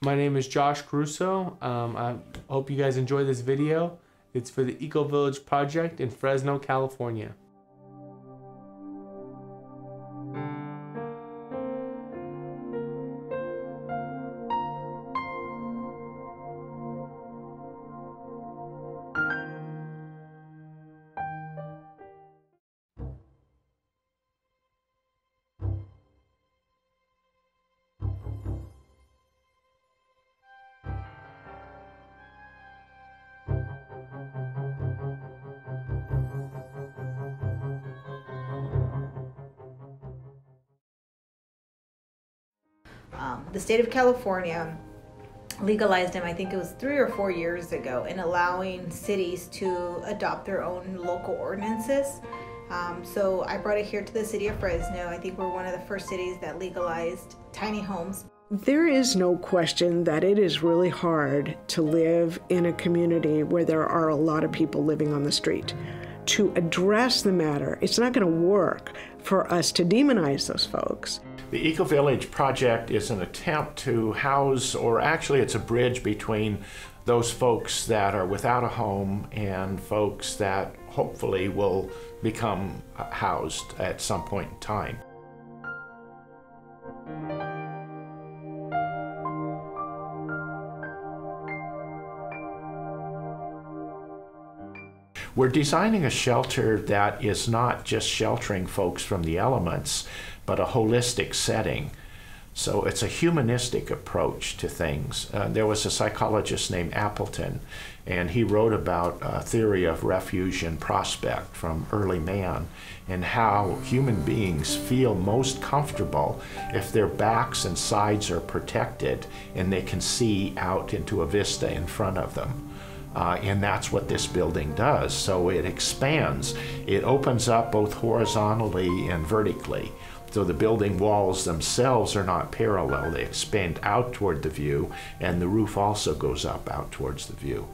My name is Josh Caruso. Um, I hope you guys enjoy this video. It's for the Eco Village project in Fresno, California. Um, the state of California legalized them, I think it was three or four years ago, in allowing cities to adopt their own local ordinances. Um, so I brought it here to the city of Fresno. I think we're one of the first cities that legalized tiny homes. There is no question that it is really hard to live in a community where there are a lot of people living on the street. To address the matter, it's not going to work for us to demonize those folks. The Eco Village project is an attempt to house, or actually, it's a bridge between those folks that are without a home and folks that hopefully will become housed at some point in time. We're designing a shelter that is not just sheltering folks from the elements, but a holistic setting. So it's a humanistic approach to things. Uh, there was a psychologist named Appleton, and he wrote about a theory of refuge and prospect from early man and how human beings feel most comfortable if their backs and sides are protected and they can see out into a vista in front of them. Uh, and that's what this building does. So it expands. It opens up both horizontally and vertically. So the building walls themselves are not parallel. They expand out toward the view, and the roof also goes up out towards the view.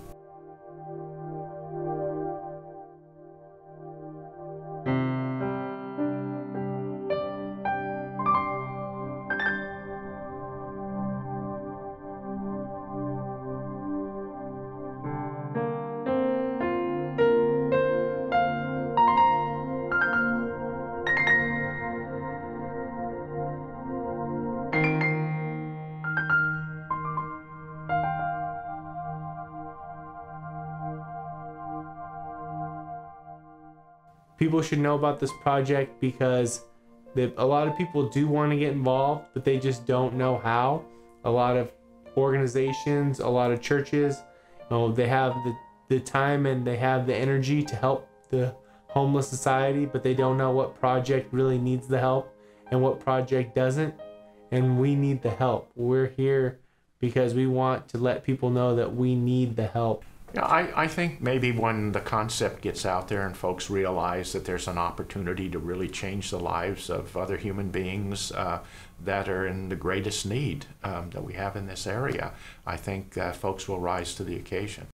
People should know about this project because they, a lot of people do want to get involved, but they just don't know how. A lot of organizations, a lot of churches, you know, they have the, the time and they have the energy to help the homeless society, but they don't know what project really needs the help and what project doesn't. And we need the help. We're here because we want to let people know that we need the help. Yeah, I, I think maybe when the concept gets out there and folks realize that there's an opportunity to really change the lives of other human beings uh, that are in the greatest need um, that we have in this area, I think uh, folks will rise to the occasion.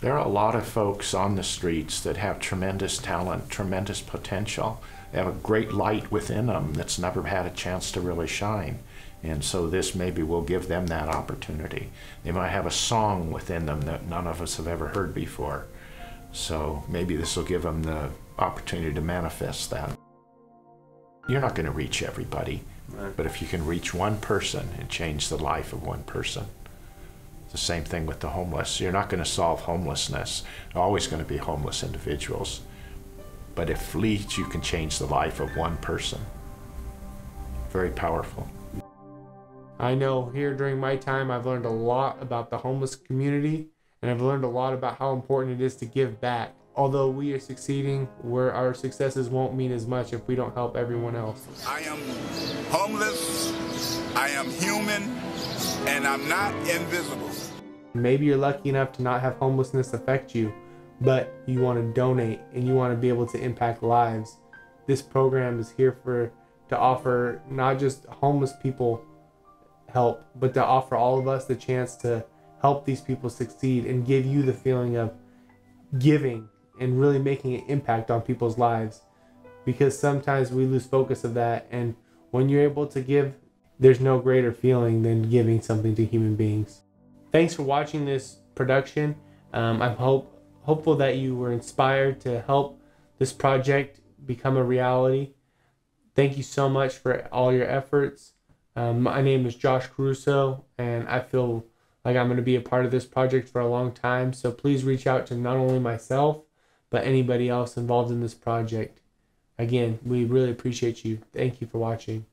There are a lot of folks on the streets that have tremendous talent, tremendous potential. They have a great light within them that's never had a chance to really shine. And so this maybe will give them that opportunity. They might have a song within them that none of us have ever heard before. So maybe this will give them the opportunity to manifest that. You're not going to reach everybody, right. but if you can reach one person and change the life of one person, the same thing with the homeless. You're not going to solve homelessness. There are always going to be homeless individuals. But if least you can change the life of one person, very powerful. I know here during my time, I've learned a lot about the homeless community, and I've learned a lot about how important it is to give back. Although we are succeeding, where our successes won't mean as much if we don't help everyone else. I am homeless, I am human, and I'm not invisible. Maybe you're lucky enough to not have homelessness affect you, but you want to donate and you want to be able to impact lives. This program is here for to offer not just homeless people help, but to offer all of us the chance to help these people succeed and give you the feeling of giving and really making an impact on people's lives. Because sometimes we lose focus of that. And when you're able to give there's no greater feeling than giving something to human beings. Thanks for watching this production. Um, I'm hope hopeful that you were inspired to help this project become a reality. Thank you so much for all your efforts. Um, my name is Josh Caruso, and I feel like I'm going to be a part of this project for a long time. So please reach out to not only myself, but anybody else involved in this project. Again, we really appreciate you. Thank you for watching.